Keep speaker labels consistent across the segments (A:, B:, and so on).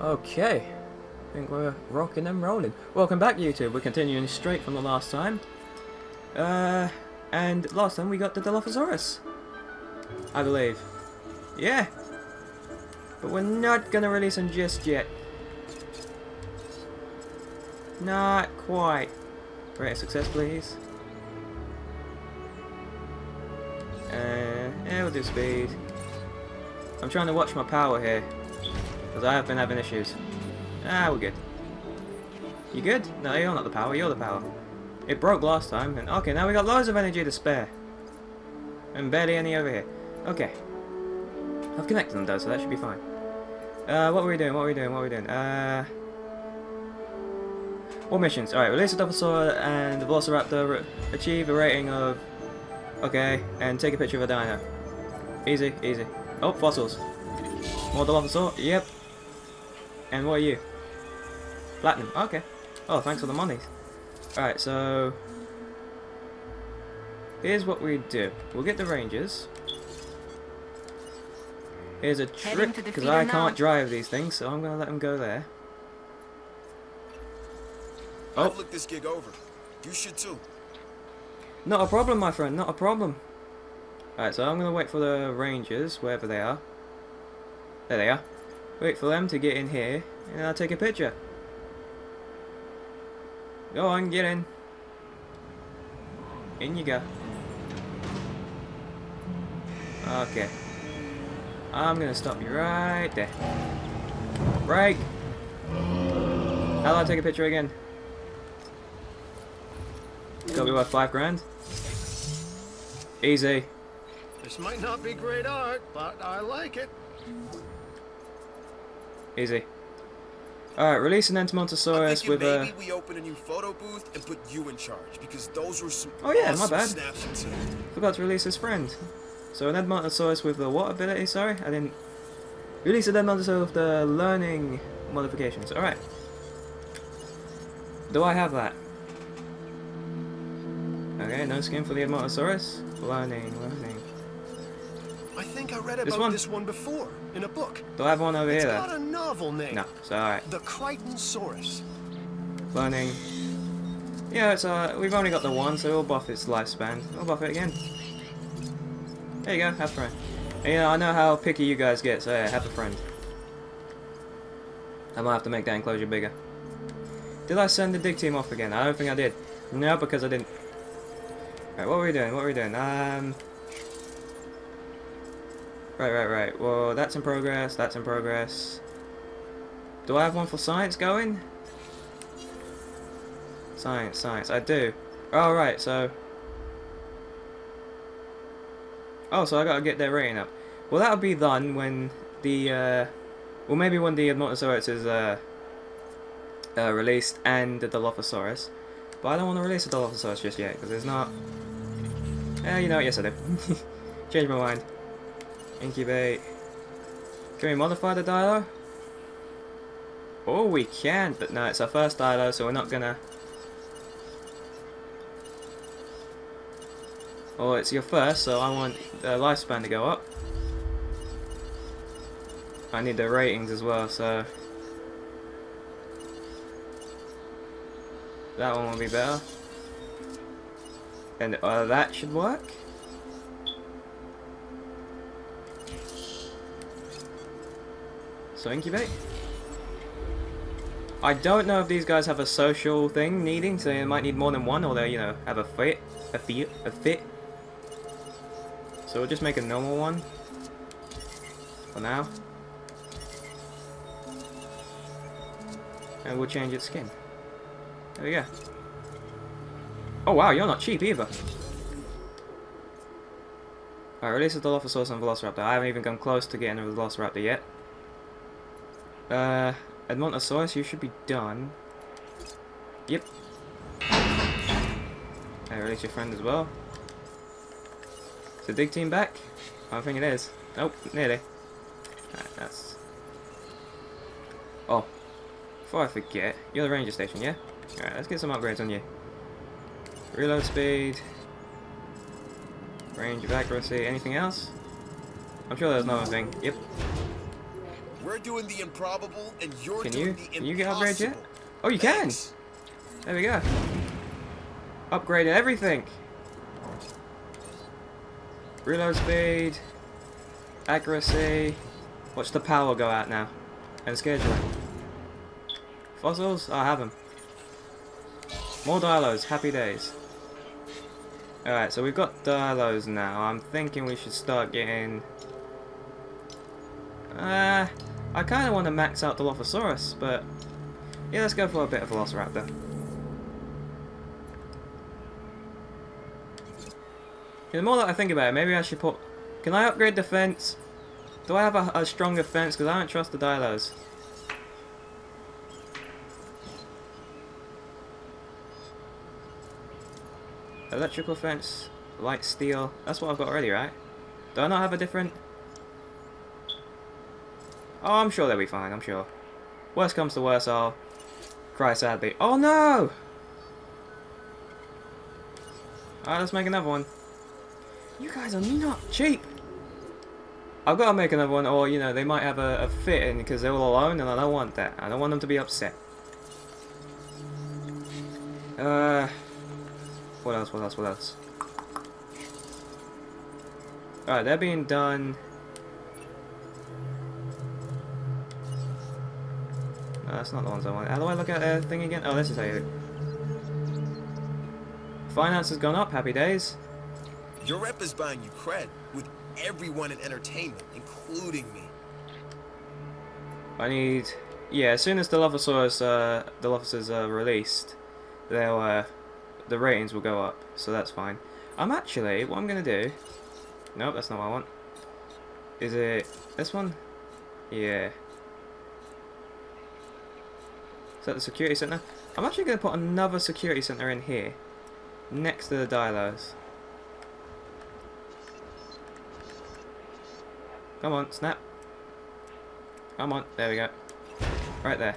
A: Okay. I think we're rocking and rolling. Welcome back, YouTube. We're continuing straight from the last time. Uh, and last time we got the Dilophosaurus. I believe. Yeah. But we're not gonna release him just yet. Not quite. Of success, please. Uh, yeah, we'll do speed. I'm trying to watch my power here. Because I have been having issues. Ah, we're good. You good? No, you're not the power, you're the power. It broke last time, and okay, now we got loads of energy to spare. And barely any over here. Okay. I've connected them though, so that should be fine. Uh, what were we doing, what were we doing, what were we doing? Uh... What missions? Alright, release the Dilophosaur and the Velociraptor, achieve a rating of... Okay, and take a picture of a dino. Easy, easy. Oh, fossils. More Dilophosaur? Yep. And what are you? Platinum. Okay. Oh, thanks for the money. Alright, so... Here's what we do. We'll get the Rangers. Here's a trick, because I can't drive these things, so I'm going to let them go there.
B: Oh. I've looked this gig over. You should too.
A: Not a problem, my friend, not a problem. Alright, so I'm going to wait for the Rangers, wherever they are. There they are. Wait for them to get in here, and I'll take a picture. Go on, get in. In you go. Okay. I'm gonna stop you right there. Break! How do I take a picture again? It's gotta be worth five grand. Easy.
C: This might not be great art, but I like it.
A: Easy. Alright, release an Entomophosaurus with
B: maybe
A: a...
B: Maybe we open a new photo booth and put you in charge, because those were some
A: Oh yeah,
B: awesome
A: my bad.
B: snaps you took.
A: Forgot to release his friend. So an Edmontosaurus with the what ability, sorry? I didn't... Release an Edmontosaurus with the learning modifications. Alright. Do I have that? Okay, no skin for the Edmontosaurus. Learning, learning.
C: I think I read
A: This one?
C: this one before in a book.
A: Do I have one over
C: It's
A: here
C: got
A: though?
C: a novel name.
A: No, it's alright.
C: The Crichtonsaurus.
A: Learning. Yeah, it's uh, we've only got the one, so we'll buff its lifespan. We'll buff it again. There you go, have a friend. And, yeah, I know how picky you guys get, so yeah, have a friend. I might have to make that enclosure bigger. Did I send the dig team off again? I don't think I did. No, because I didn't. Right, what were we doing? What were we doing? Um. Right, right, right. Well, that's in progress. That's in progress. Do I have one for science going? Science, science. I do. Oh, right. So. Oh, so I gotta get their rating up. Well, that'll be done when the, uh, well, maybe when the Edmontosaurus is, uh, uh, released and the Dilophosaurus. But I don't want to release the Dilophosaurus just yet, because it's not... Eh, you know what, yes I do. Change my mind. Incubate. Can we modify the Dilo? Oh, we can, but no, it's our first Dilo, so we're not gonna... Oh, it's your first, so I want the lifespan to go up. I need the ratings as well, so... That one will be better. And uh, that should work. So incubate. I don't know if these guys have a social thing needing, so they might need more than one, or they, you know, have a fit, a fit, a fit. So we'll just make a normal one for now. And we'll change its skin. There we go. Oh wow, you're not cheap either. Alright, release the Dilophosaurus and Velociraptor. I haven't even come close to getting the Velociraptor yet. Uh, Edmontosaurus, you should be done. Yep. Alright, release your friend as well. Is the dig team back? I think it is. Nope, nearly. Alright, that's... Oh. Before I forget, you're the ranger station, yeah? Alright, let's get some upgrades on you. Reload speed. Range of accuracy. Anything else? I'm sure there's another thing. Yep.
B: Doing the improbable, and you're
A: Can
B: doing
A: you-
B: the
A: can you get upgrades yet?
B: impossible.
A: Oh, you can!
B: Thanks.
A: There we go. Upgraded everything. Reload speed, accuracy. Watch the power go out now, and scheduling. Fossils, I have them. More dilos, happy days. Alright, so we've got dilos now. I'm thinking we should start getting. Uh, I kind of want to max out the Dilophosaurus, but yeah, let's go for a bit of Velociraptor. The more that I think about it, maybe I should put... Can I upgrade the fence? Do I have a, a stronger fence? Because I don't trust the Dilos. Electrical fence, light steel. That's what I've got already, right? Do I not have a different... Oh, I'm sure they'll be fine, I'm sure. Worst comes to worst, I'll cry sadly. Oh no! Alright, let's make another one. You guys are not cheap! I've got to make another one, or, you know, they might have a, a fit in because they're all alone, and I don't want that. I don't want them to be upset. Uh... What else, what else, what else? Alright, they're being done... that's not the ones I want. How do I look at the thing again? Oh, this is how you... Finance has gone up, happy days.
B: Your rep is buying you cred with everyone in entertainment, including me.
A: I need... Yeah, as soon as the Dilophosaurus, uh, Dilophosaurus are released, they'll, uh, the ratings will go up, so that's fine. I'm actually, what I'm going to do... Nope, that's not what I want. Is it this one? Yeah. Is that the security center? I'm actually going to put another security center in here, next to the dialers. Come on, snap. Come on, there we go. Right there.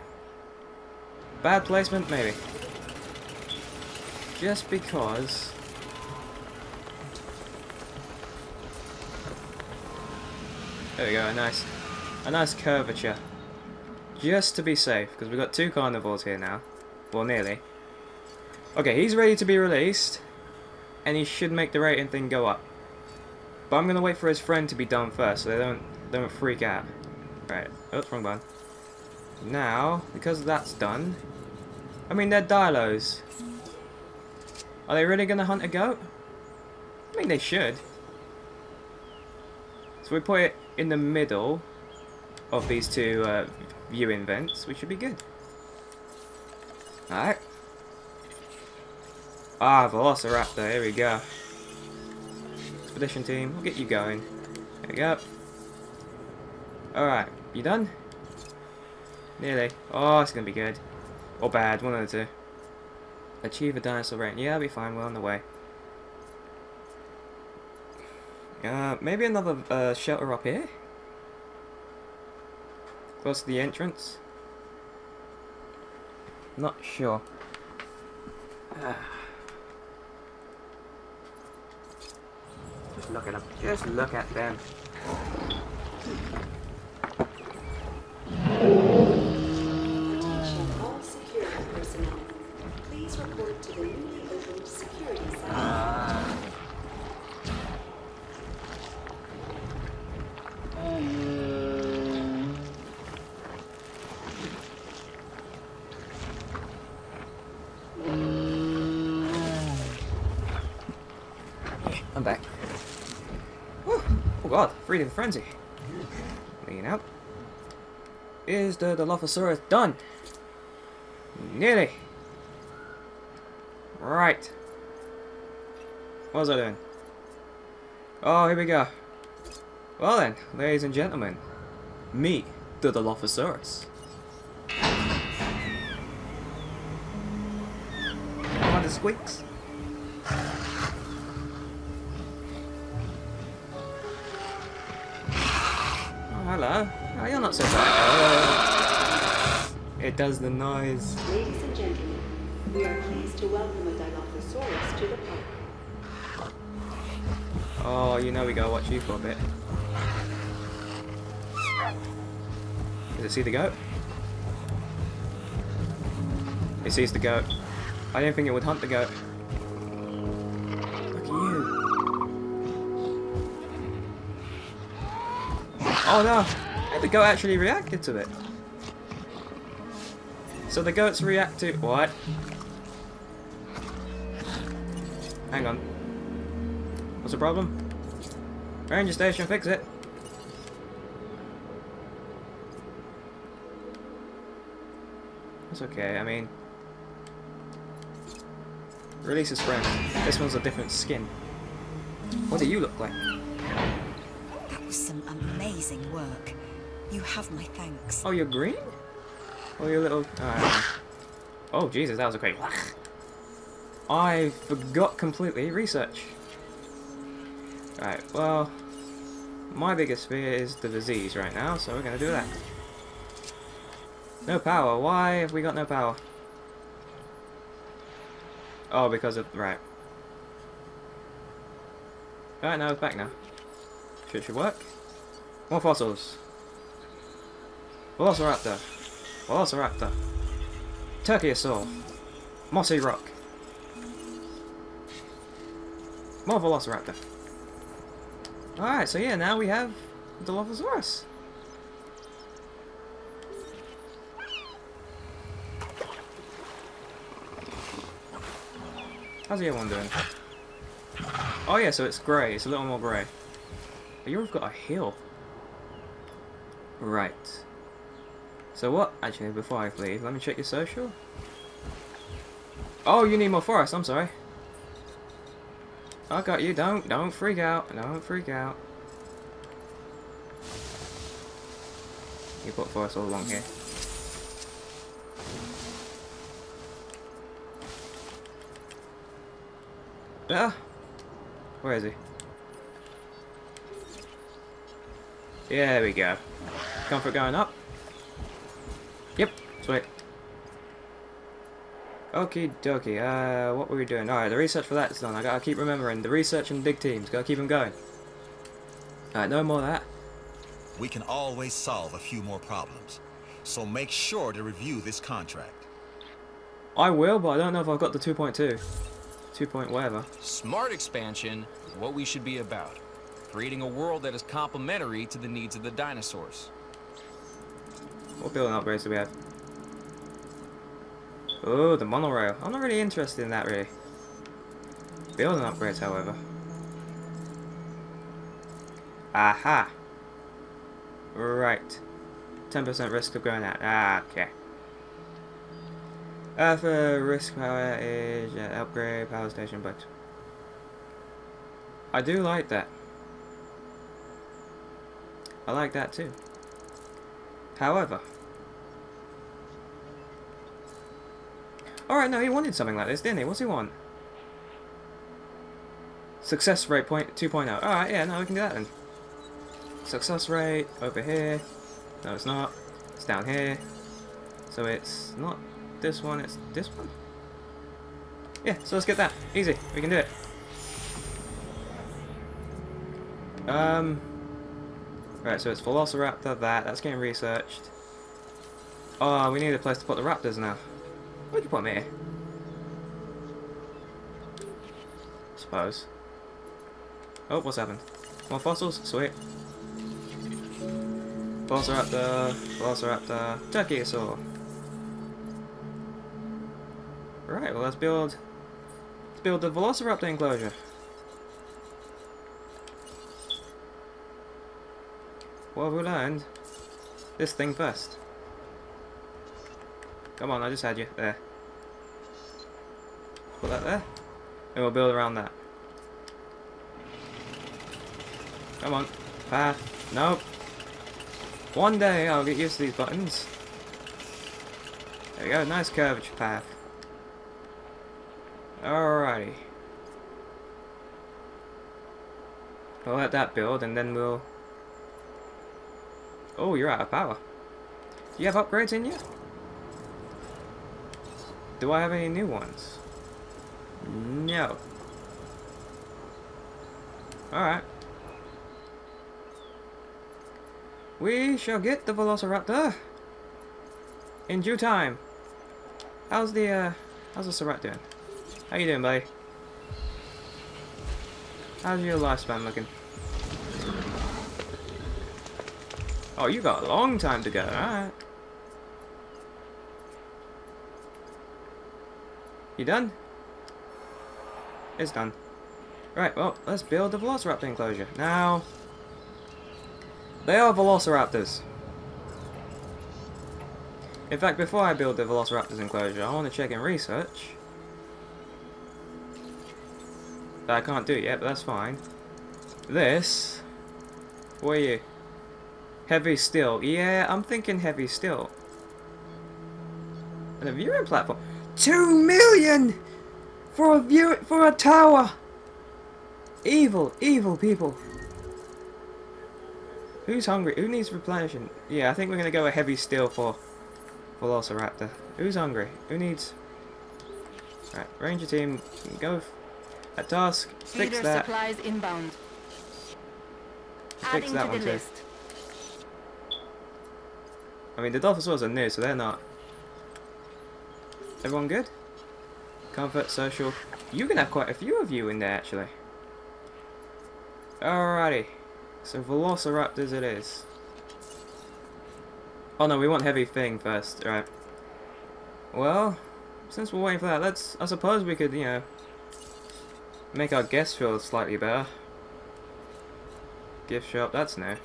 A: Bad placement, maybe. Just because... There we go, a nice, a nice curvature. Just to be safe, because we've got two carnivores here now. Well, nearly. Okay, he's ready to be released, and he should make the rating thing go up. But I'm gonna wait for his friend to be done first, so they don't don't freak out. Right. Oops, wrong button. Now, because that's done, I mean they're Dilos. Are they really gonna hunt a goat? I mean they should. So we put it in the middle of these two uh, viewing vents. We should be good. Alright. Ah, Velociraptor, here we go. Expedition team, we'll get you going. There we go. Alright, you done? Nearly. Oh, it's gonna be good. Or bad, one of the two. Achieve a dinosaur rating. Yeah, I'll be fine, we're on the way. Uh, maybe another uh, shelter up here? Close to the entrance? Not sure. Just look at them. Just look at them.
D: Attention all security personnel. Please report to the newly opened security center.
A: Freedom frenzy. Lean out. Is the Dilophosaurus done? Nearly. Right. What was I doing? Oh, here we go. Well then, ladies and gentlemen, meet the Dilophosaurus. Come on, the squeaks. Hello. Oh, ah, you're not so bad. Uh, it does the noise.
D: Ladies and gentlemen, we are pleased to welcome a Dilophosaurus to the park.
A: Oh, you know we gotta watch you for a bit. Does it see the goat? It sees the goat. I didn't think it would hunt the goat. Oh no! The goat actually reacted to it. So the goats react to what? Hang on. What's the problem? Ranger station, fix it. It's okay, I mean... Release his friend. This one's a different skin. What do you look like?
E: Some amazing work. You have my thanks.
A: Oh, you're green? Oh, you're little... Uh, oh, Jesus, that was a great... I forgot completely. Research. Right, well... My biggest fear is the disease right now, so we're going to do that. No power. Why have we got no power? Oh, because of... Right. Alright, now it's back now. Should, should work. More fossils. Velociraptor. Velociraptor. Turkiosaur. Mossy Rock. More Velociraptor. Alright, so yeah, now we have the Dilophosaurus. How's the other one doing? Oh yeah, so it's grey. It's a little more grey. You've got a hill. Right. So what? Actually, before I leave, let me check your social. Oh, you need more forest. I'm sorry. I got you. Don't, don't freak out. Don't freak out. You put forest all along here. Ah, where is he? Yeah, there we go. Comfort going up. Yep, sweet. Okie dokie, uh, what were we doing? Alright, the research for that's done. I gotta keep remembering. The research and dig teams, gotta keep them going. Alright, no more of that.
F: We can always solve a few more problems. So make sure to review this contract.
A: I will, but I don't know if I've got the 2.2. 2 point whatever.
G: Smart expansion what we should be about. Creating a world that is complementary to the needs of the dinosaurs.
A: What building upgrades do we have? Oh, the monorail. I'm not really interested in that, really. Building upgrades, however. Aha! Right. 10% risk of going out. Ah, okay. Alpha risk power is uh, upgrade power station, but I do like that. I like that too. However, alright, no, he wanted something like this, didn't he? What's he want? Success rate point 2.0. Alright, yeah, no, we can do that then. Success rate over here. No, it's not. It's down here. So it's not this one, it's this one. Yeah, so let's get that. Easy, we can do it. Um, right, so it's Velociraptor, that, that's getting researched. Oh, we need a place to put the raptors now. Where'd you put me? Suppose. Oh, what's happened? More fossils? Sweet. Velociraptor, Velociraptor, Turkiosaur. Right, well let's build let's build the Velociraptor enclosure. What have we learned? This thing first. Come on, I just had you. There. Put that there. And we'll build around that. Come on. Path. Nope. One day I'll get used to these buttons. There we go, nice curvature path. Alrighty. We'll let that build and then we'll... Oh, you're out of power. Do you have upgrades in you? Do I have any new ones? No. Alright. We shall get the Velociraptor. in due time. How's the uh, how's the Cerat doing? How you doing, buddy? How's your lifespan looking? Oh, you got a long time to go. Alright. You done? It's done. Right, well, let's build the Velociraptor enclosure. Now, they are Velociraptors. In fact, before I build the Velociraptors enclosure, I want to check in research. I can't do it yet, but that's fine. This, where are you? Heavy steel. Yeah, I'm thinking heavy steel. And a viewing platform. Two million for a view for a tower. Evil, evil people. Who's hungry? Who needs replenishing? Yeah, I think we're gonna go a heavy steel for Velociraptor. Who's hungry? Who needs? Right, Ranger team, go at task. Fix
H: Feeder
A: that.
H: supplies inbound.
A: Fix
H: Adding
A: that
H: to
A: one
H: the
A: too.
H: list.
A: I mean, the Dilophosaurs are new, so they're not. Everyone good? Comfort, social. You can have quite a few of you in there, actually. Alrighty. So Velociraptors it is. Oh no, we want heavy thing first. Right. Well, since we're waiting for that, let's... I suppose we could, you know... Make our guest feel slightly better. Gift shop, that's new.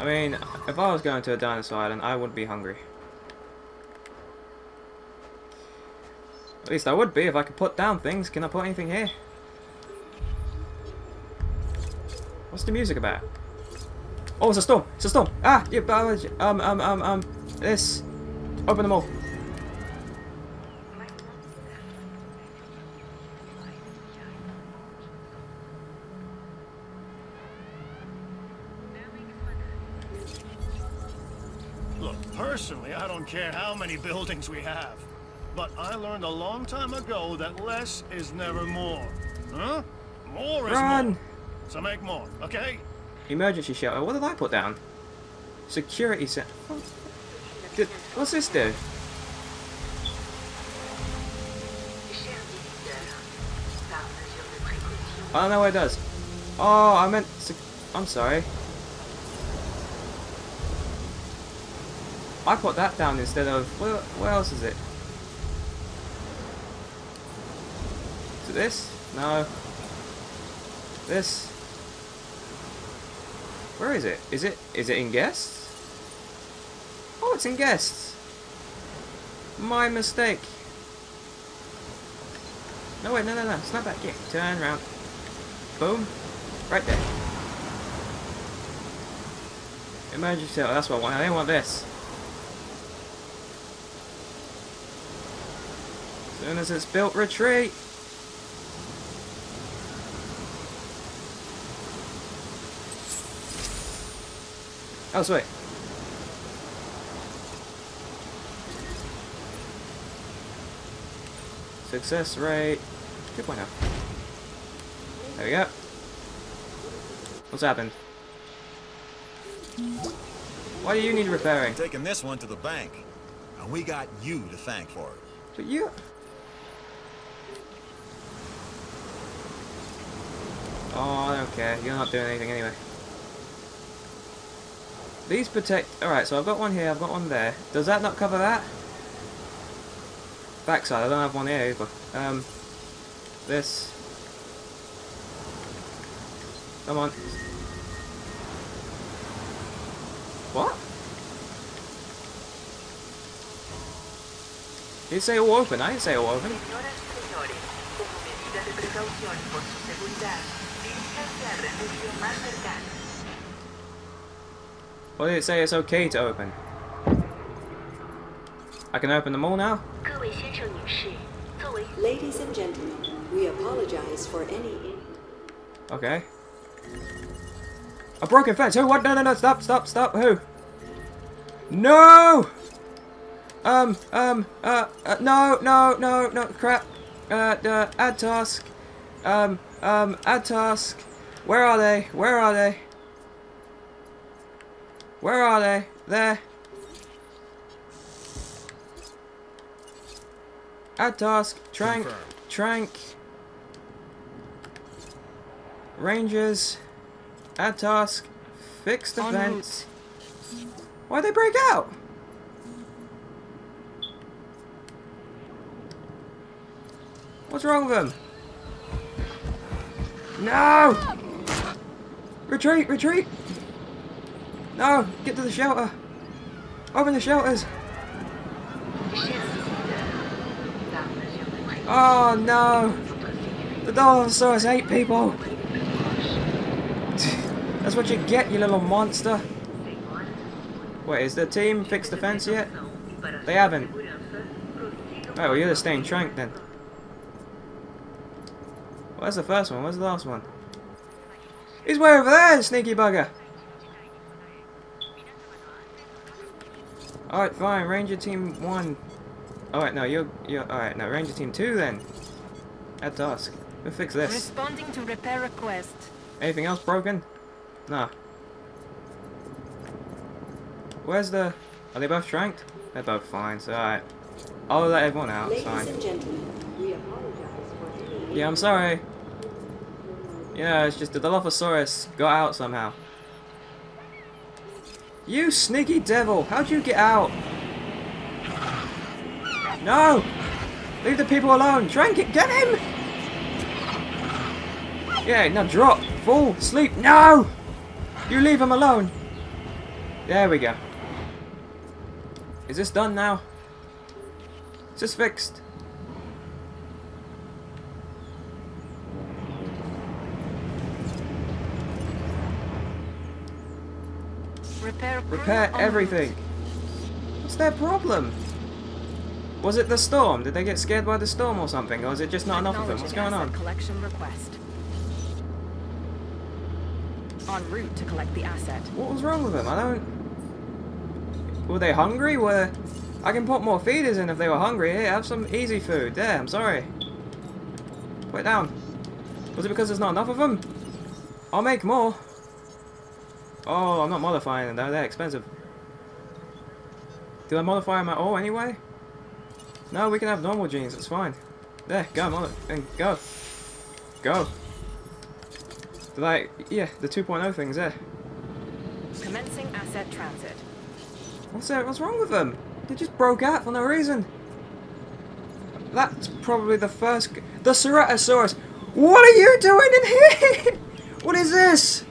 A: I mean, if I was going to a dinosaur island, I would be hungry. At least I would be if I could put down things. Can I put anything here? What's the music about? Oh, it's a storm! It's a storm! Ah! Yeah, um, um, um, um, this. Open them all.
C: Look, personally, I don't care how many buildings we have. But I learned a long time ago that less is never more. Huh? More is
A: Run!
C: more. So make more, okay?
A: Emergency shelter. What did I put down? Security set. Did, what's this do? I don't know what it does. Oh, I meant. I'm sorry. I put that down instead of. What, what else is it? Is it this? No. This. Where is it? Is it is it in guests? Oh, it's in guests. My mistake. No wait, no, no, no, not back here. Turn around. Boom. Right there. Emergency sale, that's what I want. I didn't want this. Soon as it's built, retreat. Oh, sweet. Success rate 2.0. There we go. What's happened? Why do you need repairing?
F: Taking this one to the bank. And we got you to thank for it.
A: But you. Oh, I don't care. You're not doing anything anyway. These protect. Alright, so I've got one here, I've got one there. Does that not cover that? Backside, I don't have one here either. Um, this. Come on. What? Did you say all open? I didn't say all open. What did it say it's okay to open? I can open them all now?
D: Ladies and gentlemen, we apologize for any...
A: Okay. A broken fence! Who? What? No, no, no! Stop, stop, stop! Who? No! Um, um, uh, uh no, no, no, no, crap. Uh, uh, add task. Um, um, add task. Where are they? Where are they? Where are they? There. At task. Trank.
B: Confirmed.
A: Trank. Rangers. Add task. Fix
E: En
A: defense. Why'd they break out? What's wrong with them? No! Retreat, retreat! No, get to the shelter! Open the shelters! Oh no! The Dilophosaurus ate people! That's what you get, you little monster! Wait, is the team fixed the fence yet? They haven't. Oh, well, you're just staying trank then. Where's the first one? Where's the last one? He's way over there, sneaky bugger! Alright, fine. Ranger Team 1. Alright, no, you're... you're Alright, no, Ranger Team 2 then. At dusk. We'll fix this.
H: Responding to repair request.
A: Anything else broken? No. Where's the... Are they both tranked? They're both fine, so alright. I'll let everyone out, it's
D: Ladies
A: fine.
D: and gentlemen, we apologize for any
A: Yeah, I'm sorry. Yeah, it's just the Dilophosaurus got out somehow. You sneaky devil! How'd you get out? No! Leave the people alone! Trank it! Get him! Yeah, now drop! Fall! Sleep! No! You leave him alone! There we go. Is this done now? Is this fixed?
H: Repair
A: Repair everything. What's their problem? Was it the storm? Did they get scared by the storm or something? Or is it just not enough of them? What's going on?
H: Collection request. En route to collect the asset.
A: What was wrong with them? I don't... Were they hungry? Were... I can put more feeders in if they were hungry. Here, have some easy food. There, I'm sorry. Put it down. Was it because there's not enough of them? I'll make more. Oh, I'm not modifying them though. They're expensive. Do I modify them at all anyway? No, we can have normal genes. It's fine. There, go, mother, and go, go. Like, yeah, the 2.0 thing's there.
H: Commencing asset transit.
A: What's that? What's wrong with them? They just broke out for no reason. That's probably the first. The Ceratosaurus. What are you doing in here? what is this?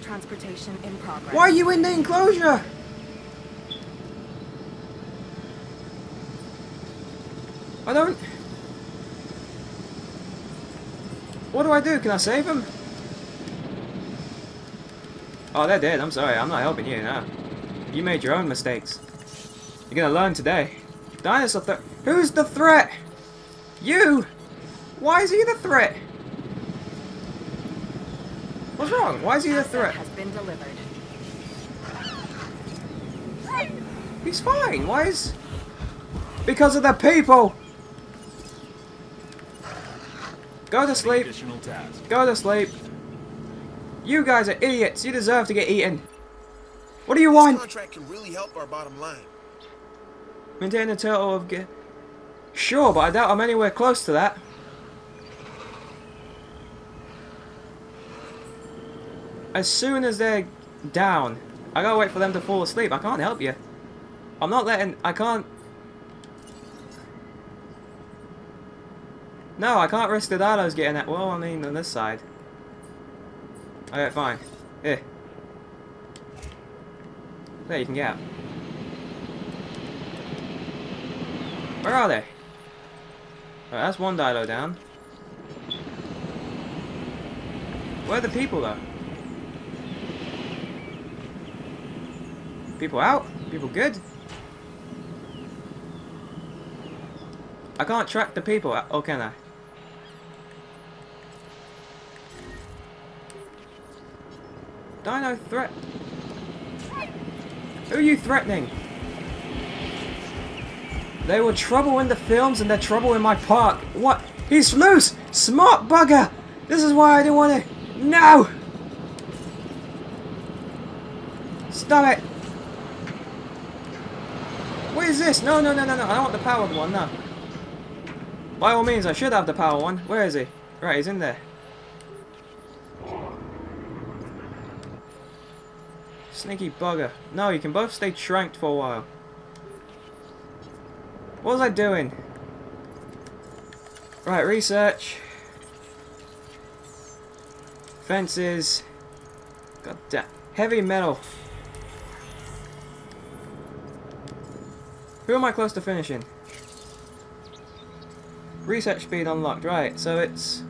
H: Asset transportation in progress.
A: Why are you in the enclosure? I don't. What do I do? Can I save them? Oh, they're dead. I'm sorry. I'm not helping you now. You made your own mistakes. You're gonna learn today. Dinosaur threat. Who's the threat? You. Why is he the threat? What's wrong? Why is he the
H: Asset
A: threat?
H: has been delivered.
A: He's fine. Why is? Because of the people. Go to sleep. Go to sleep. You guys are idiots. You deserve to get eaten. What do you
B: This
A: want?
B: contract can really help our bottom line.
A: Maintain a total of. Ge- sure, but I doubt I'm anywhere close to that. As soon as they're down, I gotta wait for them to fall asleep. I can't help you. I'm not letting. I can't. No, I can't risk the dinos getting that. Well, I mean, on this side. Alright, fine. Here. There, you can get out. Where are they? Alright, that's one dino down. Where are the people, though? People out? People good? I can't track the people, or oh, can I? Dino threat. Who are you threatening? They were trouble in the films and they're trouble in my park. What? He's loose! Smart bugger! This is why I didn't want to. No! Stop it! Is this? No, no, no, no, no. I want the powered one, no. By all means, I should have the power one. Where is he? Right, he's in there. Sneaky bugger. No, you can both stay tranked for a while. What was I doing? Right, research. Fences. God damn. Heavy metal. Who am I close to finishing? Research speed unlocked. Right, so it's...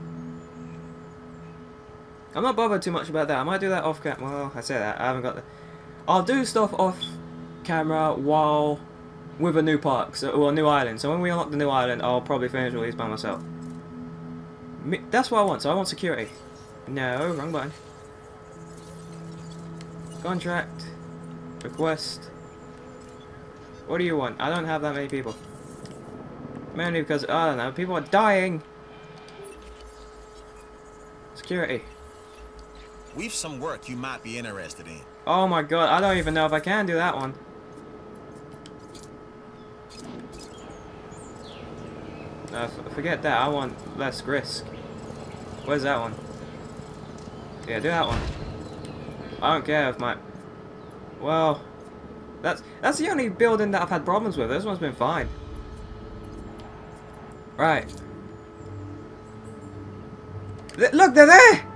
A: I'm not bothered too much about that. I might do that off camera. Well, I say that. I haven't got the... I'll do stuff off camera while with a new park, so, or a new island. So when we unlock the new island, I'll probably finish all these by myself. Me, that's what I want. So I want security. No, wrong button. Contract. Request. What do you want? I don't have that many people. Mainly because, I don't know, people are dying. Security.
F: We've some work you might be interested in.
A: Oh my god, I don't even know if I can do that one. Uh, no, forget that, I want less risk. Where's that one? Yeah, do that one. I don't care if my... Well... That's that's the only building that I've had problems with. This one's been fine. Right. Look, they're there!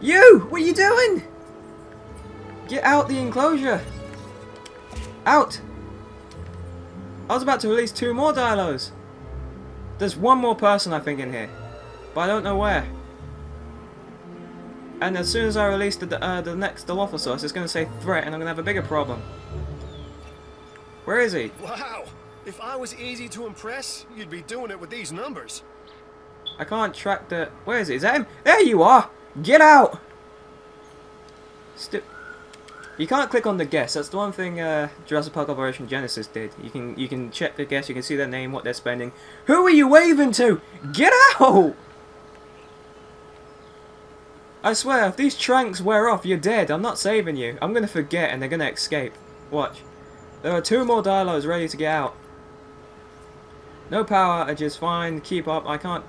A: You! What are you doing? Get out the enclosure! Out! I was about to release two more dilos. There's one more person I think in here. But I don't know where. And as soon as I release the, uh, the next Dilophosaurus, it's going to say threat and I'm going to have a bigger problem. Where is he?
C: Wow! If I was easy to impress, you'd be doing it with these numbers.
A: I can't track the... Where is it? Is that him? There you are! Get out! Sti you can't click on the guess. That's the one thing uh, Jurassic Park Operation Genesis did. You can you can check the guess. You can see their name, what they're spending. Who are you waving to? Get out! I swear, if these tranks wear off, you're dead. I'm not saving you. I'm gonna forget, and they're gonna escape. Watch. There are two more dilos ready to get out. No power, I just fine. Keep up. I can't.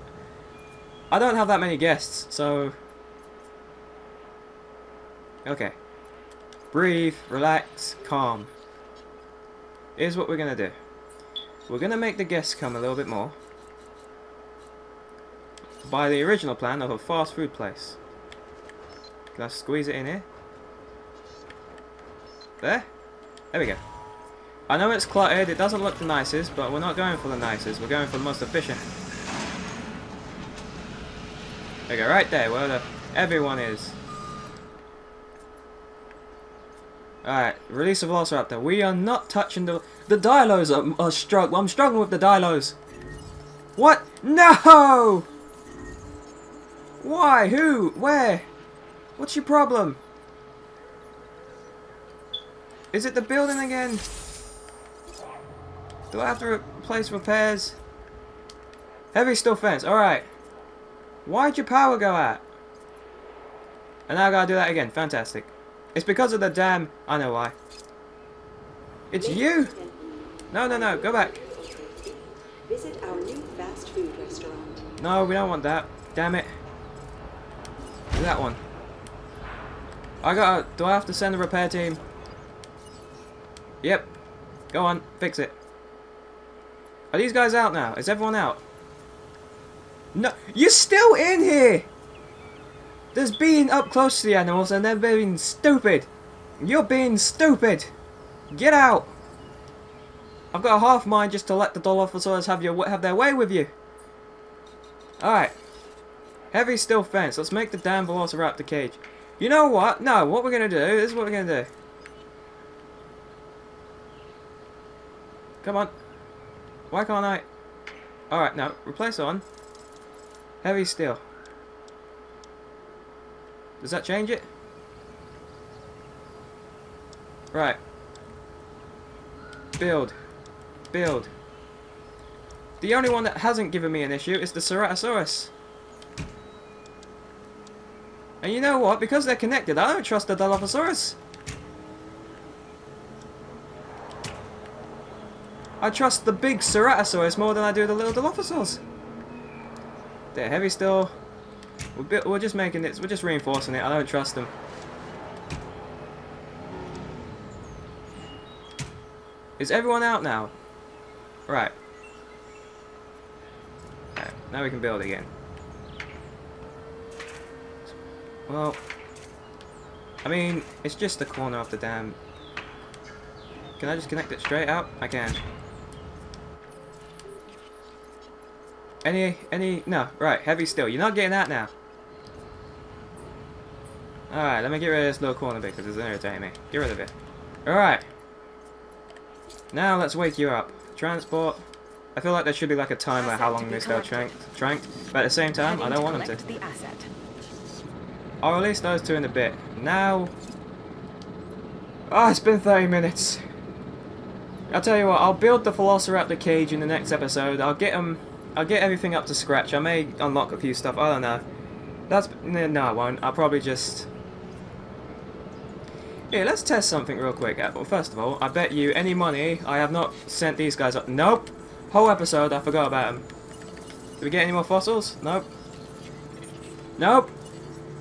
A: I don't have that many guests, so. Okay. Breathe, relax, calm. Here's what we're gonna do. We're gonna make the guests come a little bit more. By the original plan of a fast food place. Can I squeeze it in here? There? There we go. I know it's cluttered, it doesn't look the nicest, but we're not going for the nicest, we're going for the most efficient. There go, right there, where the everyone is. Alright, release the Velociraptor. We are not touching the... The Dilos are, are struggling. I'm struggling with the Dilos. What? No! Why? Who? Where? What's your problem? Is it the building again? Do I have to replace repairs? Heavy steel fence. Alright. Why'd your power go out? And now I gotta do that again. Fantastic. It's because of the damn... I know why. It's you! No, no, no. Go back.
D: Visit our new fast food restaurant.
A: No, we don't want that. Damn it. Do that one. I gotta... Do I have to send a repair team? Yep. Go on. Fix it. Are these guys out now? Is everyone out? No, you're still in here! There's being up close to the animals and they're being stupid. You're being stupid. Get out. I've got a half mind just to let the Dilophosaurus have your have their way with you. Alright. Heavy steel fence. Let's make the damn Velociraptor cage. You know what? No, what we're going to do, is what we're going to do. Come on. Why can't I? Alright, now, replace on. Heavy steel. Does that change it? Right. Build. Build. The only one that hasn't given me an issue is the Ceratosaurus. And you know what? Because they're connected, I don't trust the Dilophosaurus. I trust the big Ceratosaurus more than I do the little Dilophosaurs. They're heavy still. We're, bit, we're just making it. We're just reinforcing it. I don't trust them. Is everyone out now? Right. right. Now we can build again. Well, I mean, it's just the corner of the dam. Can I just connect it straight out? I can. Any, any, no, right, heavy steel. You're not getting that now. Alright, let me get rid of this little corner bit because it's irritating me. Get rid of it. Alright. Now let's wake you up. Transport. I feel like there should be like a timer how long this they'll trank, trank, but at the same time, I don't want them to.
H: The asset.
A: I'll release those two in a bit. Now... Ah, oh, it's been 30 minutes. I'll tell you what, I'll build the Velociraptor cage in the next episode. I'll get them... I'll get everything up to scratch. I may unlock a few stuff. I don't know. That's... No, I won't. I'll probably just... Yeah, let's test something real quick. Uh, well, first of all, I bet you any money I have not sent these guys up. Nope. Whole episode, I forgot about them. Did we get any more fossils? Nope. Nope.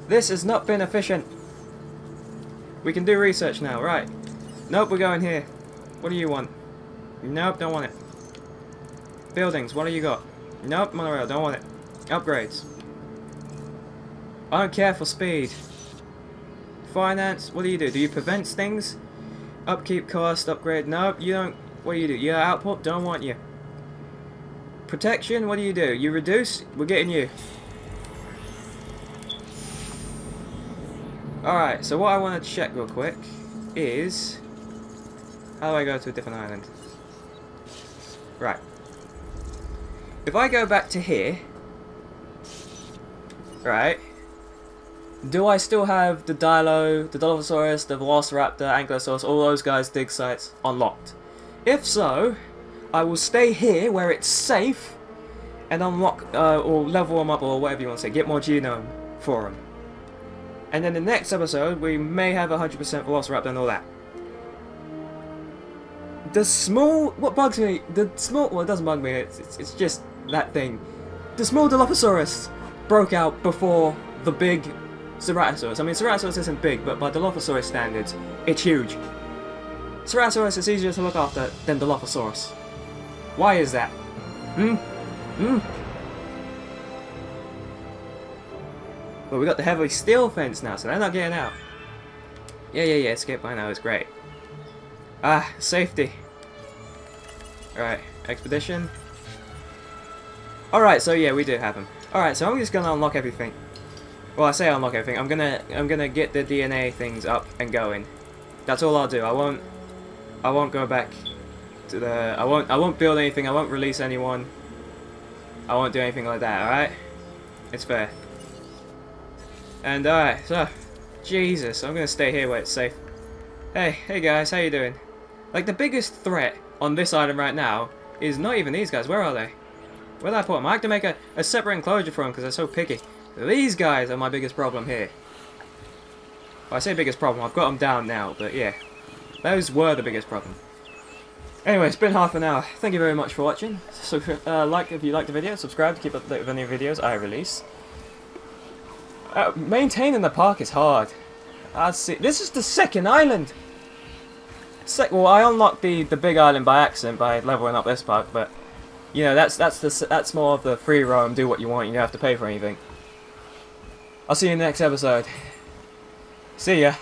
A: This has not been efficient. We can do research now, right. Nope, we're going here. What do you want? Nope, don't want it. Buildings, what do you got? Nope, monorail, don't want it. Upgrades. I don't care for speed. Finance, what do you do? Do you prevent things? Upkeep cost, upgrade, nope, you don't. What do you do? Your output, don't want you. Protection, what do you do? You reduce, we're getting you. Alright, so what I want to check real quick is... How do I go to a different island? Right. If I go back to here... Right. Do I still have the Dilo, the Dilophosaurus, the Velociraptor, Ankylosaurus, all those guys' dig sites unlocked? If so, I will stay here where it's safe and unlock, uh, or level them up, or whatever you want to say, get more genome for them. And then the next episode, we may have 100% Velociraptor and all that. The small... What bugs me... The small... Well, it doesn't bug me. It's, it's, it's just that thing. The small Dilophosaurus broke out before the big Ceratosaurus. I mean, Ceratosaurus isn't big, but by Dilophosaurus standards, it's huge. Ceratosaurus is easier to look after than Dilophosaurus. Why is that? Hmm? Hmm? But we got the heavy steel fence now, so they're not getting out. Yeah, yeah, yeah, escape by now is great. Ah, safety. Alright, expedition. Alright, so yeah, we do have them. Alright, so I'm just gonna unlock everything. Well, I say unlock everything. I'm gonna I'm gonna get the DNA things up and going. That's all I'll do. I won't I won't go back to the I won't I won't build anything. I won't release anyone. I won't do anything like that. All right? It's fair. And alright, so Jesus, I'm gonna stay here where it's safe. Hey, hey guys, how you doing? Like the biggest threat on this island right now is not even these guys. Where are they? Where did I put? I have to make a, a separate enclosure for them because they're so picky. These guys are my biggest problem here. Well, I say biggest problem, I've got them down now, but yeah. Those were the biggest problem. Anyway, it's been half an hour. Thank you very much for watching. So, uh, like if you liked the video, subscribe to keep up to date with any videos I release. Uh, maintaining the park is hard. I see. This is the second island. Sec well, I unlocked the the big island by accident by leveling up this park, but you know that's that's the that's more of the free roam. Do what you want. You don't have to pay for anything. I'll see you in the next episode. See ya.